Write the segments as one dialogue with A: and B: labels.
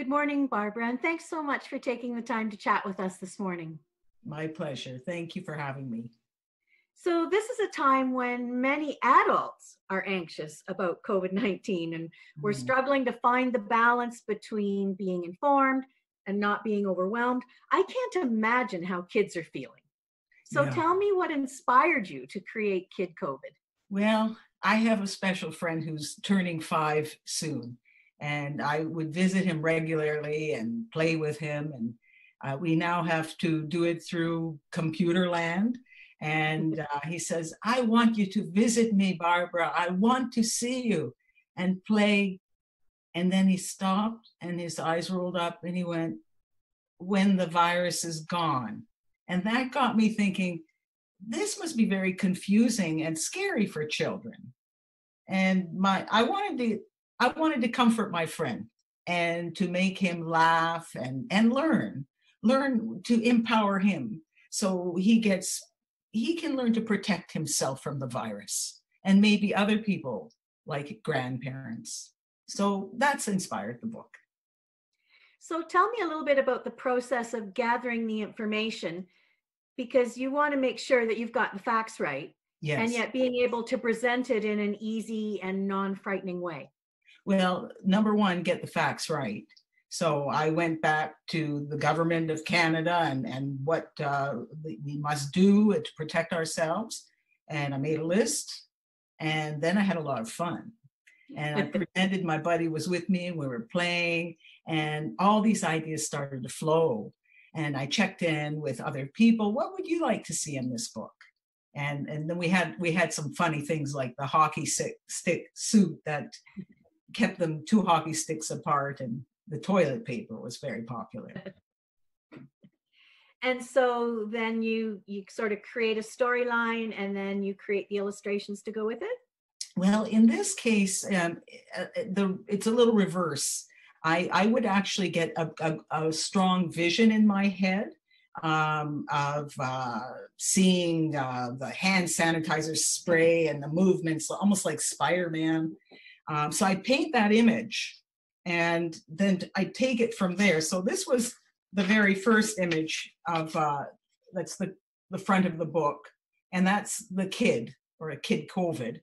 A: Good morning, Barbara, and thanks so much for taking the time to chat with us this morning.
B: My pleasure. Thank you for having me.
A: So, this is a time when many adults are anxious about COVID 19, and we're
B: Mm.
A: struggling to find the balance between being informed and not being overwhelmed. I can't imagine how kids are feeling. So,
B: Yeah.
A: tell me what inspired you to create Kid COVID.
B: Well, I have a special friend who's turning five soon, and I would visit him regularly and play with him. And uh, we now have to do it through computer land. And uh, he says, I want you to visit me, Barbara. I want to see you and play. And then he stopped and his eyes rolled up and he went, When the virus is gone. And that got me thinking, this must be very confusing and scary for children. And my I wanted to I wanted to comfort my friend and to make him laugh and and learn learn to empower him. So he gets he can learn to protect himself from the virus and maybe other people like grandparents. So that's inspired the book.
A: So, tell me a little bit about the process of gathering the information because you want to make sure that you've got the facts right
B: yes.
A: and yet being able to present it in an easy and non frightening way.
B: Well, number one, get the facts right. So I went back to the government of Canada and, and what uh, we must do to protect ourselves. And I made a list. And then I had a lot of fun. And I pretended my buddy was with me and we were playing. And all these ideas started to flow. And I checked in with other people. What would you like to see in this book? And, and then we had we had some funny things like the hockey stick, stick suit that kept them two hockey sticks apart and the toilet paper was very popular.
A: And so then you you sort of create a storyline and then you create the illustrations to go with it.
B: well in this case um, uh, uh, the it's a little reverse. I i would actually get a, a, a strong vision in my head um, of uh, seeing uh, the hand sanitizer spray and the movements almost like spider-man um, so i paint that image and then i take it from there. So this was the very first image of uh, that's the the front of the book and that's the kid or a kid covid.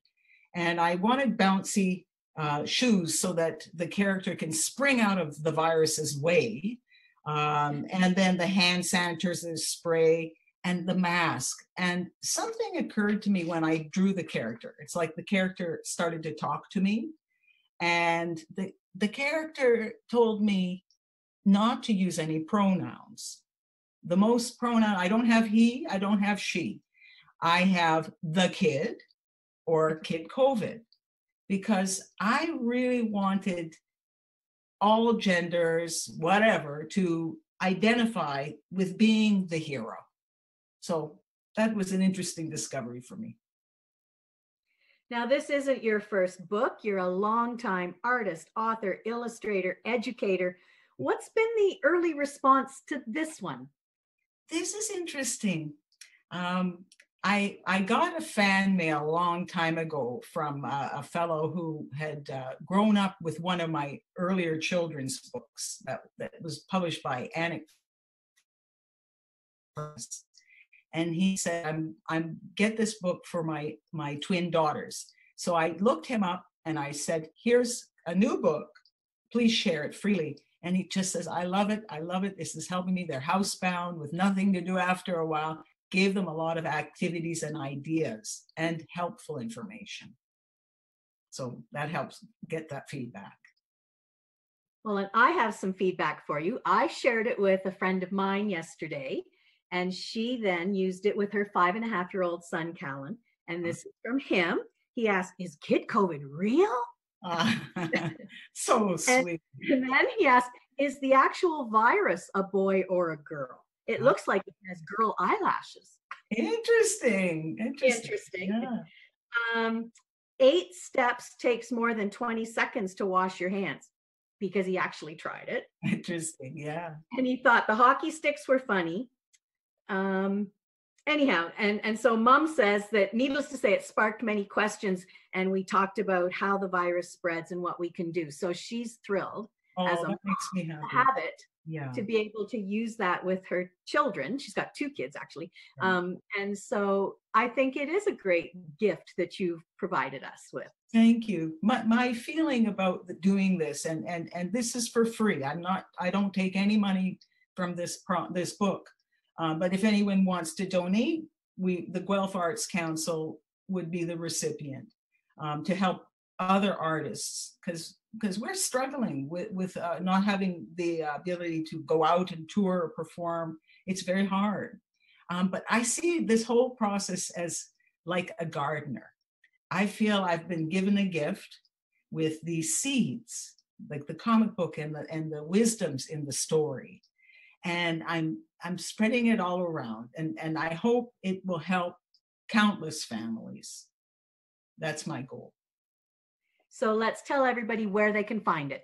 B: And i wanted bouncy uh, shoes so that the character can spring out of the virus's way. Um, and then the hand sanitizer spray and the mask and something occurred to me when i drew the character it's like the character started to talk to me and the the character told me not to use any pronouns. The most pronoun, I don't have he, I don't have she. I have the kid or kid COVID because I really wanted all genders, whatever, to identify with being the hero. So that was an interesting discovery for me.
A: Now this isn't your first book. You're a longtime artist, author, illustrator, educator. What's been the early response to this one?
B: this is interesting. Um, I I got a fan mail a long time ago from uh, a fellow who had uh, grown up with one of my earlier children's books that, that was published by Annick. And he said, "I'm I'm get this book for my my twin daughters." So I looked him up and I said, "Here's a new book. Please share it freely." And he just says, I love it. I love it. This is helping me. They're housebound with nothing to do after a while. Gave them a lot of activities and ideas and helpful information. So that helps get that feedback.
A: Well, and I have some feedback for you. I shared it with a friend of mine yesterday, and she then used it with her five and a half year old son, Callan. And this is from him. He asked, Is kid COVID real?
B: Uh, so sweet.
A: And then he asked, Is the actual virus a boy or a girl? It looks like it has girl eyelashes.
B: Interesting. Interesting.
A: Interesting.
B: Yeah.
A: Um, eight steps takes more than 20 seconds to wash your hands because he actually tried it.
B: Interesting. Yeah.
A: And he thought the hockey sticks were funny. Um, anyhow, and, and so mom says that needless to say, it sparked many questions. And we talked about how the virus spreads and what we can do. So she's thrilled. as
B: Oh,
A: a
B: that makes me happy.
A: habit
B: Yeah.
A: to be able to use that with her children. She's got two kids actually.
B: Right.
A: Um, and so I think it is a great gift that you've provided us with.
B: Thank you. My, my feeling about the- doing this, and, and, and this is for free. I'm not, I don't take any money from this pro, this book. Um, but if anyone wants to donate, we, the Guelph Arts Council would be the recipient um, to help other artists because because we're struggling with with uh, not having the uh, ability to go out and tour or perform. It's very hard. Um, but I see this whole process as like a gardener. I feel I've been given a gift with these seeds, like the comic book and the and the wisdoms in the story. And I'm I'm spreading it all around and, and I hope it will help countless families. That's my goal.
A: So let's tell everybody where they can find it.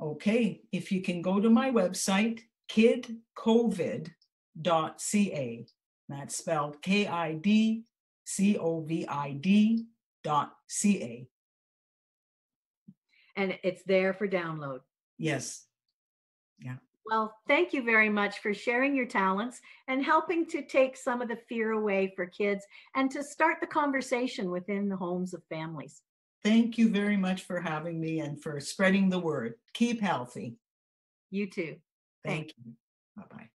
B: Okay, if you can go to my website, kidcovid.ca, that's spelled K I D C O V I D dot C A.
A: And it's there for download.
B: Yes.
A: Well, thank you very much for sharing your talents and helping to take some of the fear away for kids and to start the conversation within the homes of families.
B: Thank you very much for having me and for spreading the word. Keep healthy.
A: You too.
B: Thank you. Bye bye.